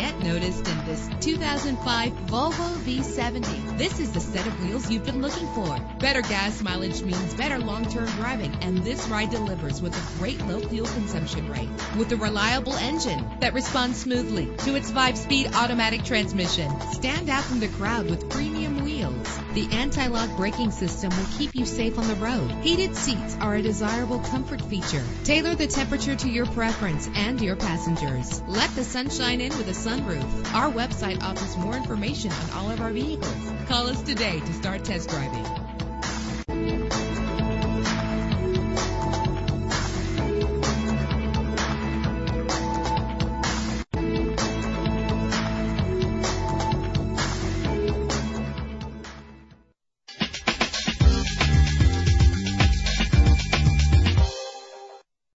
exist in this 2005 Volvo V70. This is the set of wheels you've been looking for. Better gas mileage means better long-term driving, and this ride delivers with a great low fuel consumption rate. With a reliable engine that responds smoothly to its five-speed automatic transmission. Stand out from the crowd with premium wheels. The anti-lock braking system will keep you safe on the road. Heated seats are a desirable comfort feature. Tailor the temperature to your preference and your passengers. Let the sunshine in with a sunroof. Our website offers more information on all of our vehicles. Call us today to start test driving.